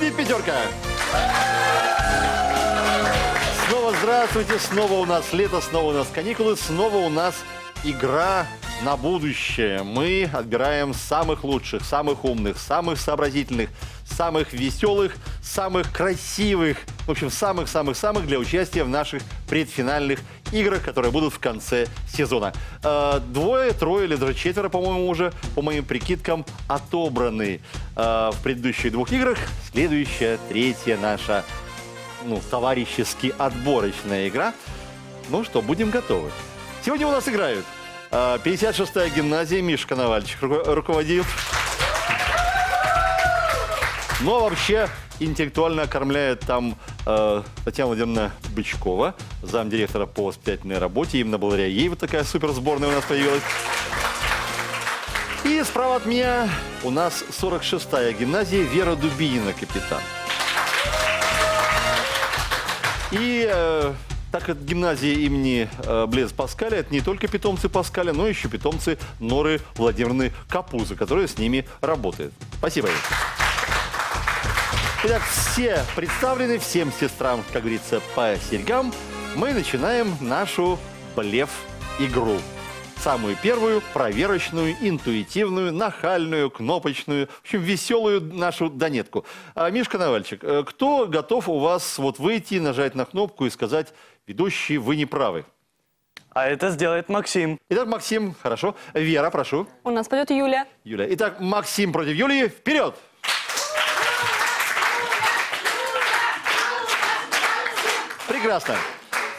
Эрудит пятерка. Снова здравствуйте, снова у нас лето, снова у нас каникулы, снова у нас игра на будущее. Мы отбираем самых лучших, самых умных, самых сообразительных, самых веселых, самых красивых, в общем, самых-самых-самых для участия в наших предфинальных играх, которые будут в конце сезона. Э, Двое, трое или даже четверо, по-моему, уже, по моим прикидкам, отобраны э, в предыдущих двух играх. Следующая, третья наша ну, товарищески отборочная игра. Ну что, будем готовы. Сегодня у нас играют э, 56-я гимназия, Миша Коновальчик ру- руководит. Но вообще интеллектуально окормляет там э, Татьяна Владимировна Бычкова, замдиректора по воспитательной работе. Именно благодаря ей вот такая суперсборная у нас появилась. И справа от меня у нас 46-я гимназия, Вера Дубинина, капитан. И э, так как гимназия имени э, Блез Паскаля, это не только питомцы Паскаля, но еще питомцы Норы Владимировны Капузы, которая с ними работает. Спасибо ей. Итак, все представлены, всем сестрам, как говорится, по серьгам. Мы начинаем нашу блеф-игру. Самую первую, проверочную, интуитивную, нахальную, кнопочную, в общем, веселую нашу донетку. А, Мишка Навальчик, э, кто готов у вас вот выйти, нажать на кнопку и сказать, ведущий, вы не правы? А это сделает Максим. Итак, Максим, хорошо. Вера, прошу. У нас пойдет Юля. Юля. Итак, Максим против Юлии. Вперед! Прекрасно.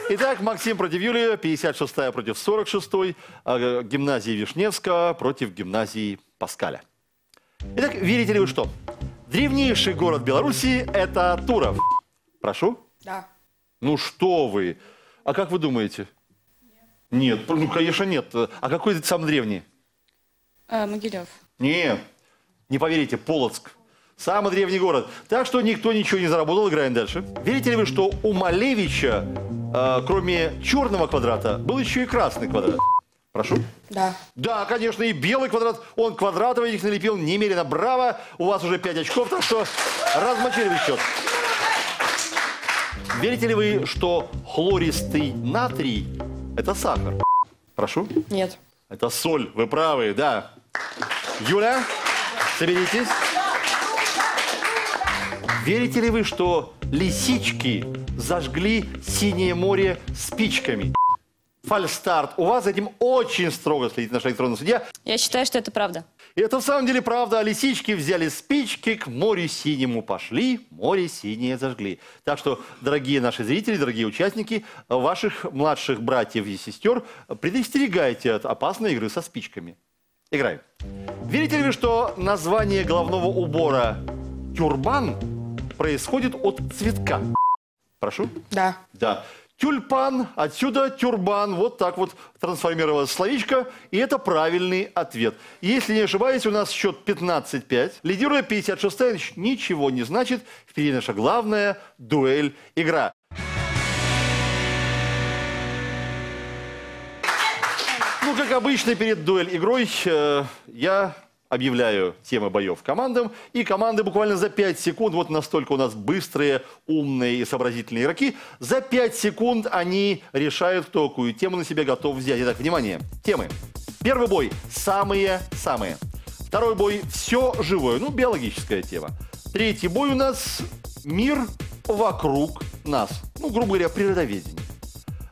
Итак, Максим против Юлии, 56-я против 46-й, а, гимназии Вишневского против гимназии Паскаля. Итак, верите ли вы что? Древнейший город Белоруссии – это Туров. Прошу. Да. Ну что вы? А как вы думаете? Нет, ну, конечно, нет. А какой самый древний? Э, Могилев. Нет, не поверите, Полоцк. Самый древний город. Так что никто ничего не заработал, играем дальше. Верите ли вы, что у Малевича, э, кроме черного квадрата, был еще и красный квадрат? Прошу. Да. Да, конечно, и белый квадрат. Он квадратовый их налепил немерено. Браво! У вас уже 5 очков, так что размочили вы счет. Верите ли вы, что хлористый натрий – это сахар? Прошу. Нет. Это соль, вы правы, да. Юля, соберитесь. Верите ли вы, что лисички зажгли синее море спичками? Фальстарт. У вас за этим очень строго следит наша электронная судья. Я считаю, что это правда. И это в самом деле правда. А Лисички взяли спички, к морю синему пошли, море синее зажгли. Так что, дорогие наши зрители, дорогие участники, ваших младших братьев и сестер предостерегайте от опасной игры со спичками. Играем. Верите ли вы, что название головного убора тюрбан происходит от цветка? Прошу. Да. Да. Тюльпан, отсюда тюрбан. Вот так вот трансформировалось словечко. И это правильный ответ. Если не ошибаюсь, у нас счет 15-5. Лидируя 56-я, ничего не значит. Впереди наша главная дуэль-игра. Ну, как обычно, перед дуэль-игрой э, я объявляю темы боев командам, и команды буквально за 5 секунд, вот настолько у нас быстрые, умные и сообразительные игроки, за 5 секунд они решают, кто какую тему на себя готов взять. Итак, внимание, темы. Первый бой – самые-самые. Второй бой – все живое, ну, биологическая тема. Третий бой у нас – мир вокруг нас. Ну, грубо говоря, природоведение.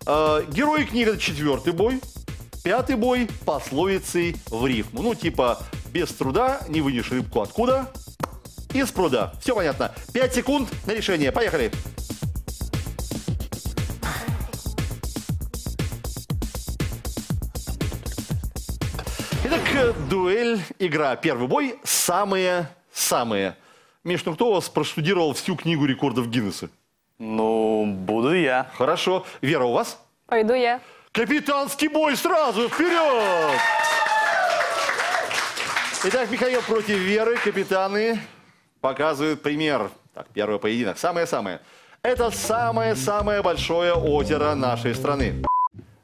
Э, Герои книги – это четвертый бой. Пятый бой – пословицей в рифму. Ну, типа, без труда не вынешь рыбку откуда? Из пруда. Все понятно. Пять секунд на решение. Поехали. Итак, дуэль, игра. Первый бой. Самые-самые. Миш, ну кто у вас проштудировал всю книгу рекордов Гиннесса? Ну, буду я. Хорошо. Вера, у вас? Пойду я. Капитанский бой сразу, вперед! Итак, Михаил против Веры, капитаны показывают пример. Так, первый поединок, самое-самое. Это самое-самое большое озеро нашей страны.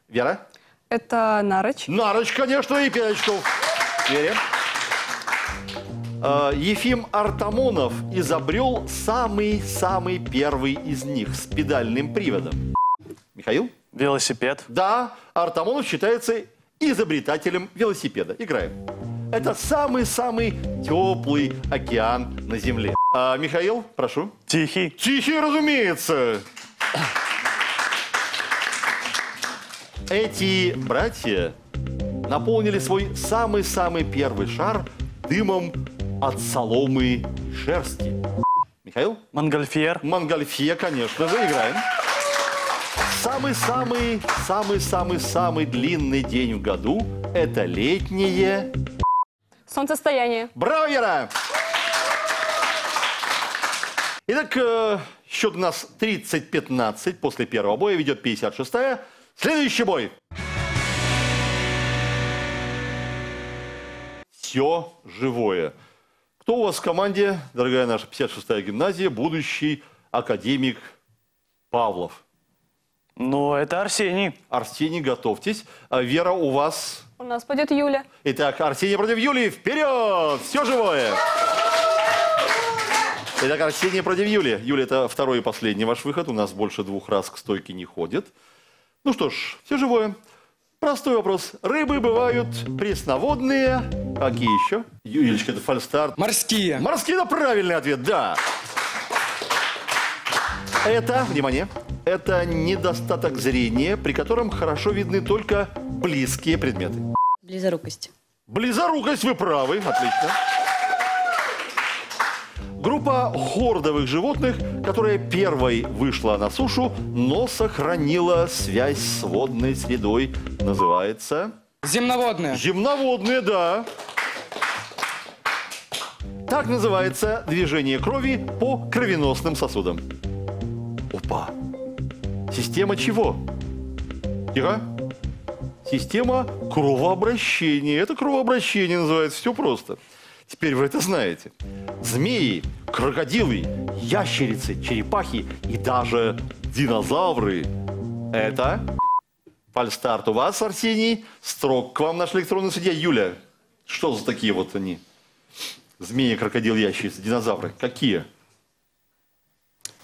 Вера? Это Нарыч. Нарыч, конечно, и пять очков. Вере? Э, Ефим Артамонов изобрел самый-самый первый из них с педальным приводом. Михаил? Велосипед. Да, Артамонов считается изобретателем велосипеда. Играем. Это самый-самый теплый океан на Земле. А, Михаил, прошу. Тихий. Тихий, разумеется. Эти братья наполнили свой самый-самый первый шар дымом от соломы шерсти. Михаил? Монгольфьер. Монгольфье, конечно же, играем. Самый-самый, самый-самый-самый длинный день в году – это летнее. Солнцестояние. Браво, Вера! Итак, э, счет у нас 30-15. После первого боя ведет 56-я. Следующий бой. Все живое. Кто у вас в команде, дорогая наша 56-я гимназия, будущий академик Павлов? Ну, это Арсений. Арсений, готовьтесь. А Вера, у вас... У нас пойдет Юля. Итак, Арсений против Юлии. Вперед! Все живое! Итак, Арсений против Юли. Юля, это второй и последний ваш выход. У нас больше двух раз к стойке не ходит. Ну что ж, все живое. Простой вопрос. Рыбы бывают пресноводные. Какие еще? Юлечка, это фальстарт. Морские. Морские, это правильный ответ, да. Это, внимание, это недостаток зрения, при котором хорошо видны только близкие предметы. Близорукость. Близорукость, вы правы, отлично. Группа хордовых животных, которая первой вышла на сушу, но сохранила связь с водной средой, называется... Земноводные. Земноводные, да. Так называется движение крови по кровеносным сосудам. Опа. Система чего? Тихо. Система кровообращения. Это кровообращение называется. Все просто. Теперь вы это знаете. Змеи, крокодилы, ящерицы, черепахи и даже динозавры. Это фальстарт у вас, Арсений. Строк к вам наш электронный судья Юля. Что за такие вот они? Змеи, крокодил, ящерицы, динозавры. Какие?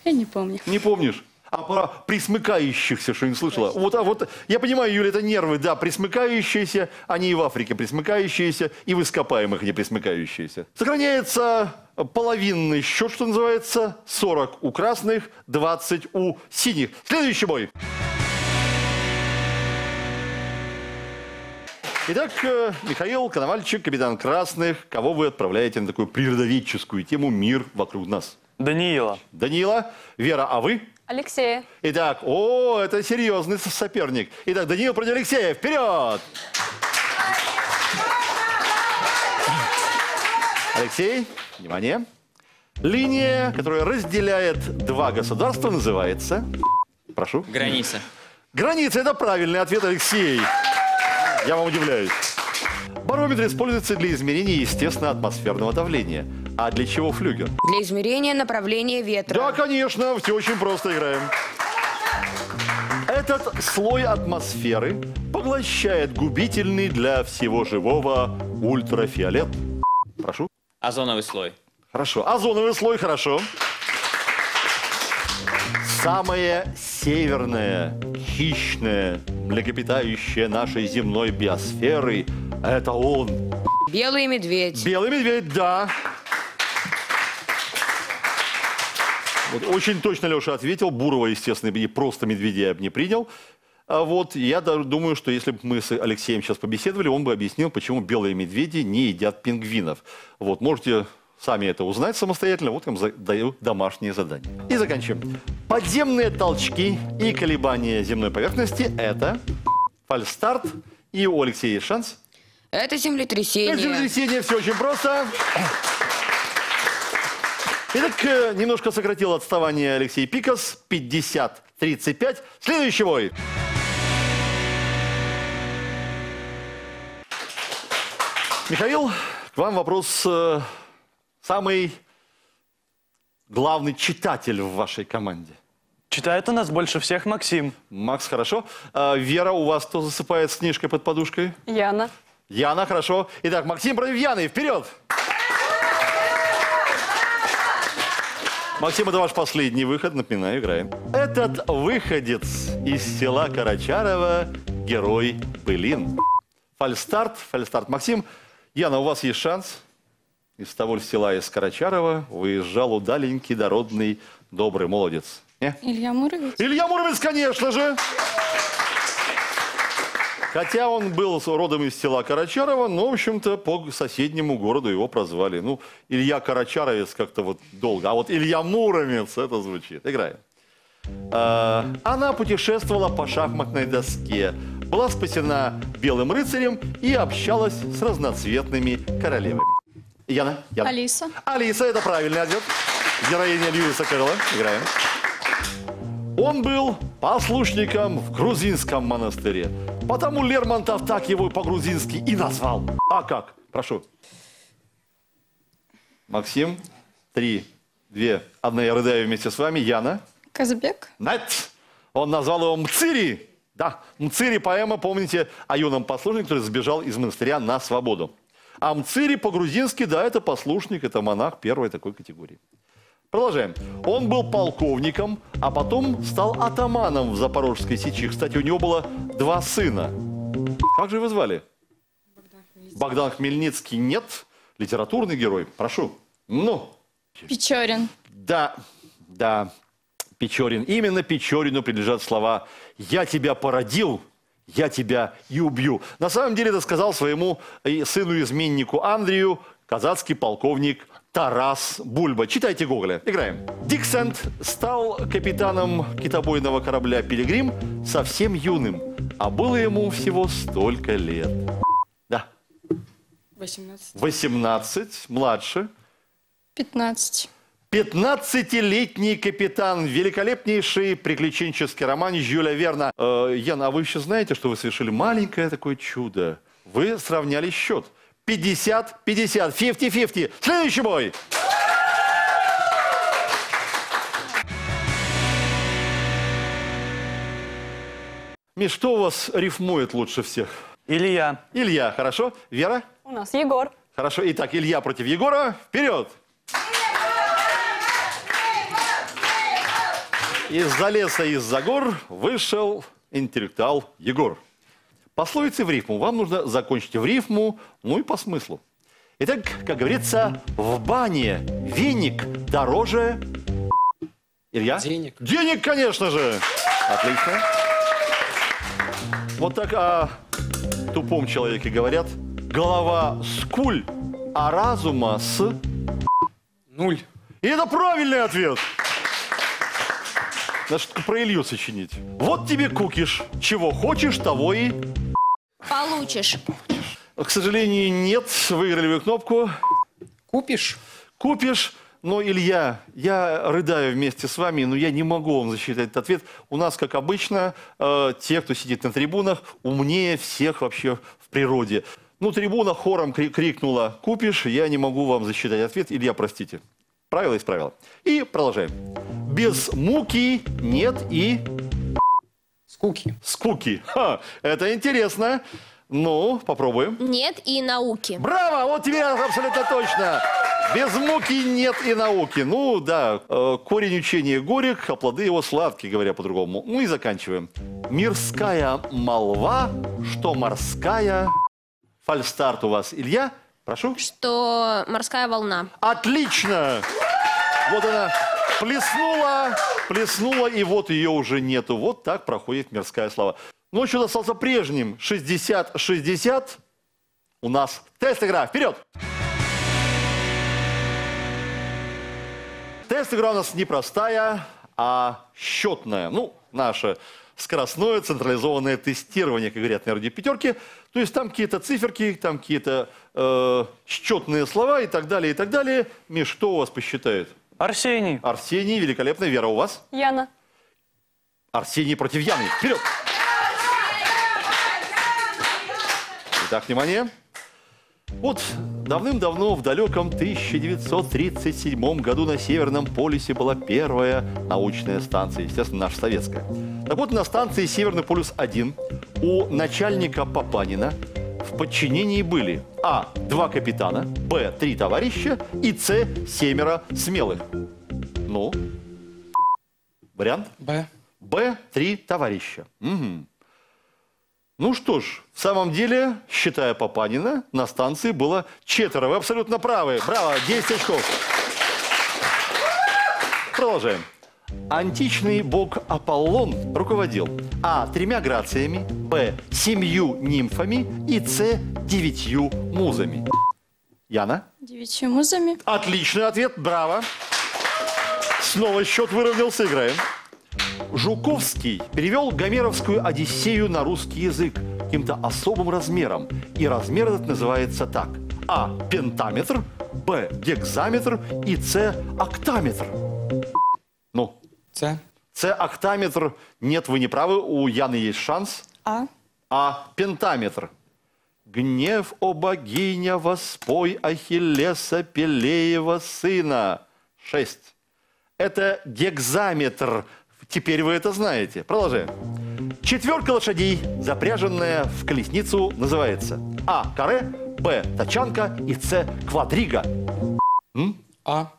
Я не помню. Не помнишь? А про присмыкающихся что не слышала? Вот, а вот, я понимаю, Юля, это нервы, да, присмыкающиеся, они и в Африке присмыкающиеся, и в ископаемых не присмыкающиеся. Сохраняется половинный счет, что называется, 40 у красных, 20 у синих. Следующий бой. Итак, э, Михаил Коновальчик, капитан Красных, кого вы отправляете на такую природоведческую тему «Мир вокруг нас»? Даниила. Данила, Вера, а вы? Алексея. Итак, о, это серьезный со- соперник. Итак, Данил против Алексея, вперед! Алексей, внимание. Линия, которая разделяет два государства, называется... Прошу. Граница. Граница – это правильный ответ, Алексей. Я вам удивляюсь. Барометр используется для измерения, естественно, атмосферного давления. А для чего флюгер? Для измерения направления ветра. Да, конечно, все очень просто играем. Этот слой атмосферы поглощает губительный для всего живого ультрафиолет. Прошу. Озоновый слой. Хорошо. Озоновый слой, хорошо. Самое северное, хищное, млекопитающее нашей земной биосферы – это он. Белый медведь. Белый медведь, да. Вот, очень точно Леша ответил. Бурова, естественно, и просто медведя я бы не принял. А вот я даже думаю, что если бы мы с Алексеем сейчас побеседовали, он бы объяснил, почему белые медведи не едят пингвинов. Вот, можете сами это узнать самостоятельно. Вот я вам даю домашнее задание. И заканчиваем. Подземные толчки и колебания земной поверхности – это фальстарт. И у Алексея есть шанс – Это землетрясение. Землетрясение, все очень просто. Итак, э, немножко сократил отставание Алексей Пикас. 50-35. Следующий бой. Михаил, к вам вопрос. э, Самый главный читатель в вашей команде. Читает у нас больше всех Максим. Макс, хорошо. А, Вера, у вас кто засыпает с книжкой под подушкой? Яна. Яна, хорошо. Итак, Максим против Яны. Вперед! Максим, это ваш последний выход. Напоминаю, играем. Этот выходец из села Карачарова – герой Былин. Фальстарт, фальстарт. Максим, Яна, у вас есть шанс. Из того села из Карачарова выезжал удаленький, дородный, добрый молодец. Не? Илья Муромец. Илья Муромец, конечно же! Хотя он был родом из села Карачарова, но, в общем-то, по соседнему городу его прозвали. Ну, Илья Карачаровец как-то вот долго. А вот Илья Муромец, это звучит. Играем. А, Она путешествовала по шахматной доске, была спасена белым рыцарем и общалась с разноцветными королевами. Яна? Яна. Алиса. Алиса, это правильный ответ. Героиня Льюиса Кэрролла. Играем. Он был послушником в грузинском монастыре. Потому Лермонтов так его по-грузински и назвал. А как? Прошу. Максим, три, две, одна, я рыдаю вместе с вами. Яна. Казбек. Нет! Он назвал его Мцири. Да, Мцири поэма, помните, о юном послушнике, который сбежал из монастыря на свободу. А Мцири по-грузински, да, это послушник, это монах первой такой категории. Продолжаем. Он был полковником, а потом стал атаманом в Запорожской сечи. Кстати, у него было два сына. Как же его звали? Богдан Хмельницкий. Нет. Литературный герой. Прошу. Ну, Печорин. да, да, Печорин. Именно Печорину принадлежат слова «Я тебя породил, я тебя и убью». На самом деле это сказал своему э, сыну-изменнику Андрею казацкий полковник Тарас Бульба. Читайте Гоголя. Играем. Диксент стал капитаном китобойного корабля «Пилигрим» совсем юным, а было ему всего столько лет. Да, 18. 18, младше. 15. 15-летний капитан, великолепнейший приключенческий роман Жюля Верна. Э, Ян, а вы еще знаете, что вы совершили маленькое такое чудо? Вы сравняли счет. 50-50, 50-50. Следующий бой. Миш, что у вас рифмует лучше всех? Илья. Илья, хорошо? Вера? У нас Егор. Хорошо. Итак, Илья против Егора. Вперед! Из-за леса, из-за гор вышел интеллектуал Егор. Пословицы в рифму. Вам нужно закончить в рифму, ну и по смыслу. Итак, как говорится, в бане веник дороже... Илья? Денег. Денег, конечно же. Отлично. Вот так о тупом человеке говорят. Голова скуль, а разума с... Нуль. И это правильный ответ. Надо что-то про Илью сочинить. Вот тебе кукиш. Чего хочешь, того и... Получишь. К сожалению, нет. Выиграли вы кнопку. Купишь? Купишь. Но, Илья, я рыдаю вместе с вами, но я не могу вам засчитать этот ответ. У нас, как обычно, э, те, кто сидит на трибунах, умнее всех вообще в природе. Ну, трибуна хором кри- крикнула «Купишь?» Я не могу вам засчитать ответ. Илья, простите. Правило есть правило. И продолжаем. Без муки нет и Скуки. скуки. Ха, это интересно. Ну, попробуем. Нет и науки. Браво! Вот тебе абсолютно точно. Без муки нет и науки. Ну да, э, корень учения горек, а плоды его сладкие, говоря по-другому. Ну и заканчиваем. Мирская молва, что морская... Фальстарт у вас, Илья? Прошу. Что морская волна. Отлично! Вот она плеснула, плеснула, и вот ее уже нету. Вот так проходит мирская слава. Ну, счет остался прежним. 60-60. У нас тест-игра. Вперед! Тест-игра у нас не простая, а счетная. Ну, наше скоростное централизованное тестирование, как говорят на пятерки. То есть там какие-то циферки, там какие-то э, счетные слова и так далее, и так далее. Миш, кто у вас посчитает? Арсений. Арсений, великолепная. Вера, у вас? Яна. Арсений против Яны. Вперед! Итак, внимание. Вот давным-давно, в далеком 1937 году на Северном полюсе была первая научная станция, естественно, наша советская. Так вот, на станции Северный полюс-1 у начальника Папанина в подчинении были А. Два капитана, Б. Три товарища и С. Семеро смелых. Ну? Вариант? Б. Б. Три товарища. Мгм. Ну что ж, в самом деле, считая Папанина, на станции было четверо. Вы абсолютно правы. Браво, 10 очков. Продолжаем. Античный бог Аполлон руководил А. Тремя грациями, Б. Семью нимфами и С. Девятью музами. Яна? Девятью музами. Отличный ответ, браво. Снова счет выровнялся, играем. Жуковский перевел Гомеровскую Одиссею на русский язык каким-то особым размером. И размер этот называется так. А. Пентаметр, Б. Гекзаметр и С. Октаметр. С. С. Октаметр. Нет, вы не правы, у Яны есть шанс. А. А пентаметр. Гнев, о богиня, воспой Ахиллеса Пелеева сына. Шесть. Это гекзаметр. Теперь вы это знаете. Продолжаем. Четверка лошадей, запряженная в колесницу, называется А. Каре, Б. Тачанка и С. Квадрига. А.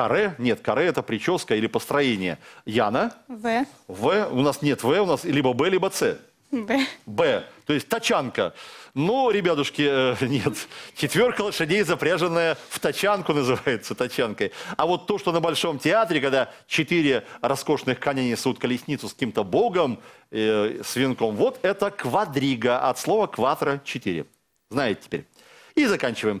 Каре? Нет, каре это прическа или построение. Яна? В. В. У нас нет В, у нас либо Б, либо С. Б. Б, то есть тачанка. Ну, ребятушки, э, нет. Четверка лошадей, запряженная в тачанку, называется тачанкой. А вот то, что на Большом театре, когда четыре роскошных коня несут колесницу с каким-то богом, э, с венком, вот это квадрига, от слова кватро – четыре. Знаете теперь. И заканчиваем.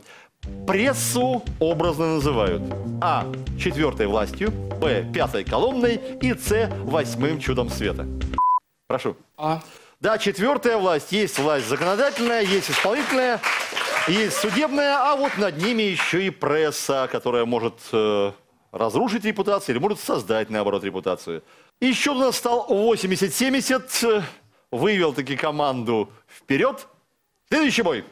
Прессу образно называют А. Четвертой властью, Б. Пятой колонной и С. Восьмым чудом света. Прошу. А. Да, четвертая власть. Есть власть законодательная, есть исполнительная, есть судебная, а вот над ними еще и пресса, которая может э, разрушить репутацию или может создать, наоборот, репутацию. И счет у нас стал 80-70. э, Вывел таки команду вперед. Следующий бой.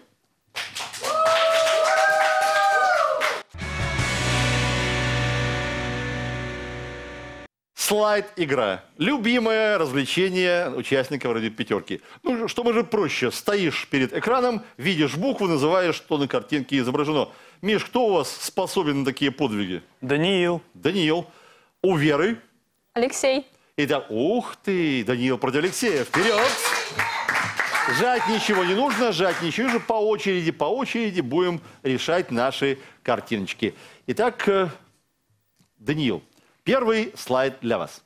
Слайд-игра. Любимое развлечение участников ради пятерки. Ну, что может проще? Стоишь перед экраном, видишь буквы, называешь, что на картинке изображено. Миш, кто у вас способен на такие подвиги? Даниил. Даниил. У Веры. Алексей. Итак, ух ты, Даниил против Алексея. Вперед! Жать ничего не нужно, жать ничего нужно. По очереди, по очереди будем решать наши картиночки. Итак, э, Даниил, первый слайд для вас.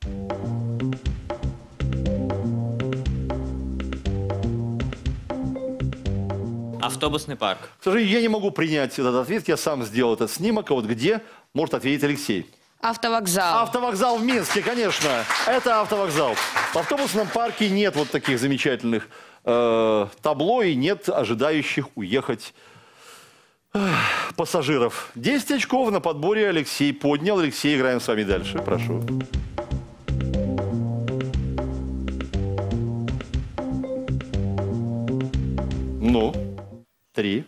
Автобусный парк. К сожалению, я не могу принять этот ответ. Я сам сделал этот снимок. А вот где может ответить Алексей? Автовокзал. Автовокзал в Минске, конечно. Это автовокзал. В автобусном парке нет вот таких замечательных э, табло и нет ожидающих уехать пассажиров. 10 очков на подборе Алексей поднял. Алексей, играем с вами дальше. Прошу. Ну, три,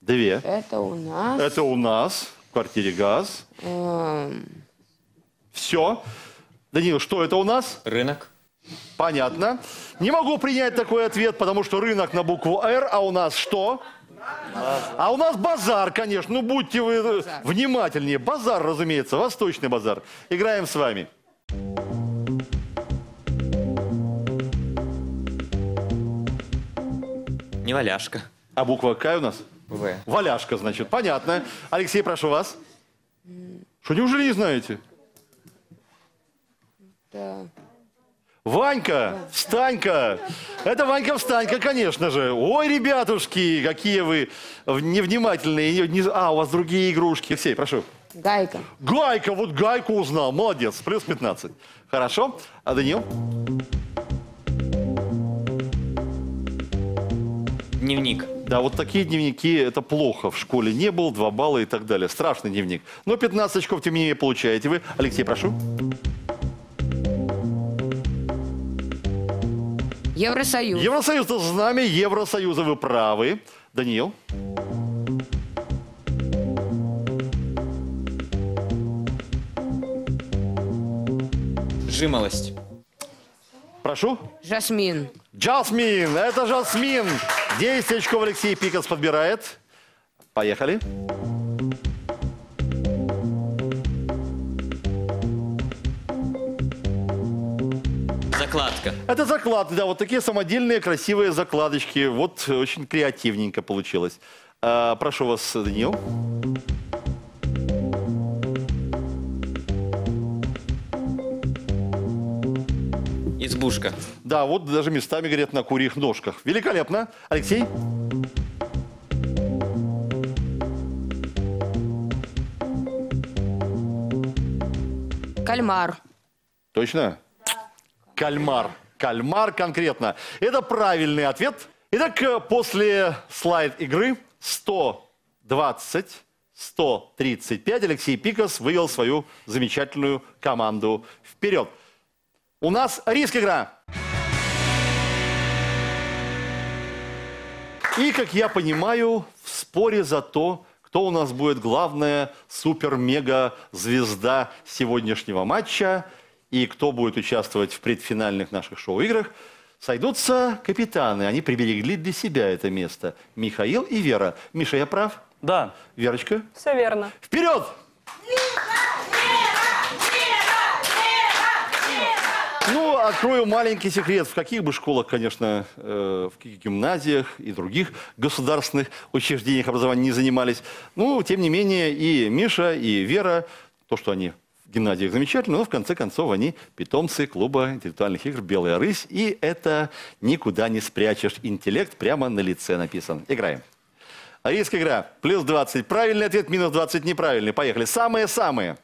две. Это у нас. Это у нас в квартире газ. эм, Все. Данил, что это у нас? Рынок. Понятно. Не могу принять такой ответ, потому что рынок на букву «Р», а у нас что? А у нас базар, конечно. Ну, будьте вы э, внимательнее. Базар, разумеется, восточный базар. Играем с вами. Неваляшка. А буква «К» у нас? В. Валяшка, значит. Понятно. Алексей, прошу вас. Что, неужели не знаете? да. Ванька, встань-ка. Это Ванька, встань-ка, конечно же. Ой, ребятушки, какие вы невнимательные. Не- не- А, у вас другие игрушки. Алексей, прошу. Гайка. Гайка, вот гайку узнал. Молодец, плюс 15. Хорошо. А Данил? Дневник. Да, вот такие дневники, это плохо. В школе не был, 2 балла и так далее. Страшный дневник. Но 15 очков, тем не менее, получаете вы. Алексей, прошу. Евросоюз. Евросоюз, это знамя Евросоюза, вы правы. Даниил? Жимолость. Прошу. Жасмин. Жасмин, это Жасмин. 10 очков Алексей Пикас подбирает. Поехали. Закладка. Это закладки, да, вот такие самодельные красивые закладочки. Вот очень креативненько получилось. А, прошу вас, Даниил. Избушка. Да, вот даже местами, говорят, на курьих ножках. Великолепно. Алексей? Кальмар. Точно? Кальмар. Кальмар конкретно. Это правильный ответ. Итак, э, после слайд игры 120, 135 Алексей Пикос вывел свою замечательную команду вперед. У нас риск игра. И, как я понимаю, в споре за то, кто у нас будет главная супер-мега-звезда сегодняшнего матча и кто будет участвовать в предфинальных наших шоу-играх, сойдутся капитаны. Они приберегли для себя это место. Михаил и Вера. Миша, я прав? Да. Верочка? Все верно. Вперед! Ну, открою маленький секрет. В каких бы школах, конечно, э, в каких гимназиях и других государственных учреждениях образования не занимались. Ну, тем не менее, и Миша, и Вера, то, что они гимназиях замечательно, но в конце концов они питомцы клуба интеллектуальных игр «Белая рысь». И это никуда не спрячешь. Интеллект прямо на лице написан. Играем. Риск игра. Плюс 20. Правильный ответ, минус 20 неправильный. Поехали. Самые-самые.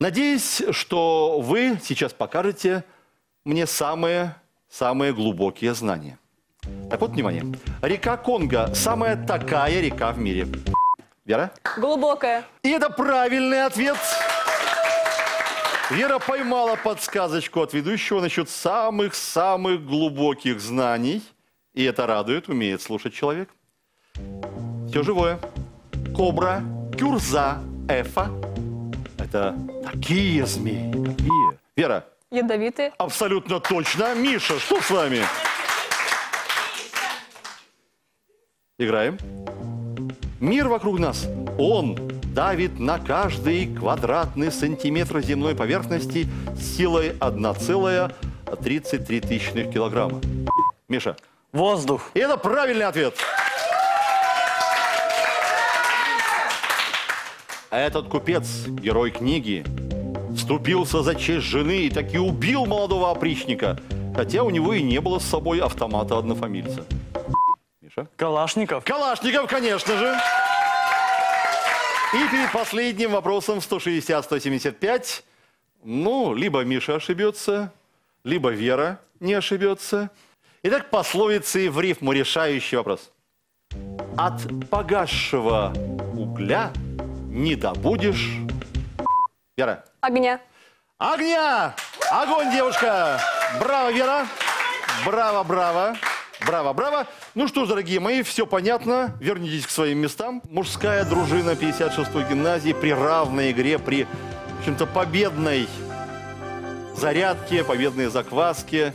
Надеюсь, что вы сейчас покажете мне самые, самые глубокие знания. Так вот, внимание. Река Конго – самая такая река в мире. Вера? Глубокая. И это правильный ответ. Вера поймала подсказочку от ведущего насчет самых-самых глубоких знаний. И это радует, умеет слушать человек. Все живое. Кобра, кюрза, эфа. Это такие змеи. Какие? Вера, Ядовитые. абсолютно точно. Миша, что с вами? Играем. Мир вокруг нас, он давит на каждый квадратный сантиметр земной поверхности силой 1,33 тысячных килограмма. Миша, Воздух. и это правильный ответ. А этот купец, герой книги, вступился за честь жены и таки убил молодого опричника, хотя у него и не было с собой автомата однофамильца. Миша? Калашников. Калашников, конечно же. И перед последним вопросом 160-175. Ну, либо Миша ошибется, либо Вера не ошибется. Итак, пословицы в рифму решающий вопрос. От погасшего угля не добудешь... Вера. Огня. Огня! Огонь, девушка! Браво, Вера! Браво, браво! Браво, браво! Ну что дорогие мои, все понятно. Вернитесь к своим местам. Мужская дружина 56-й гимназии при равной игре, при, в общем-то, победной зарядке, победной закваске.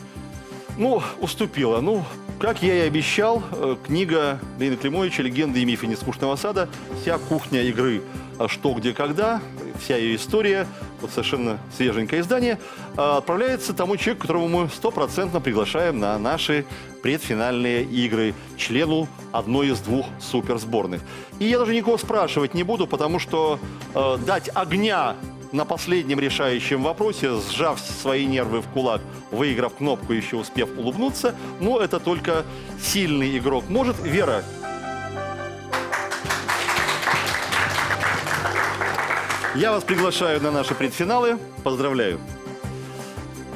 Ну, уступила. Ну, как я и обещал, э, книга Леонида Климовича «Легенды и мифы нескучного сада», вся кухня игры а «Что, где, когда», вся ее история, вот совершенно свеженькое издание, а, отправляется тому человеку, которого мы стопроцентно приглашаем на наши предфинальные игры, члену одной из двух суперсборных. И я даже никого спрашивать не буду, потому что э, дать огня на последнем решающем вопросе, сжав свои нервы в кулак, выиграв кнопку, еще успев улыбнуться, ну, это только сильный игрок может. Вера, я вас приглашаю на наши предфиналы. Поздравляю.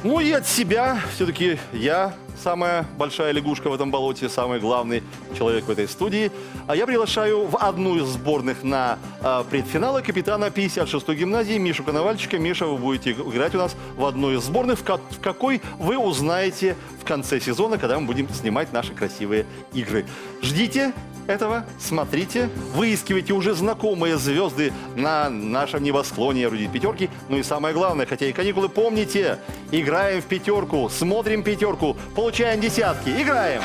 Ну и от себя, все-таки я самая большая лягушка в этом болоте, самый главный человек в этой студии. А я приглашаю в одну из сборных на а, предфиналы капитана 56-й гимназии Мишу Коновальчика. Миша, вы будете играть у нас в одной из сборных, в, ка- в какой вы узнаете в конце сезона, когда мы будем снимать наши красивые игры. Ждите этого, смотрите, выискивайте уже знакомые звезды на нашем небосклоне эрудит пятерки. Ну и самое главное, хотя и каникулы, помните, играем в пятерку, смотрим пятерку, получаем десятки, играем!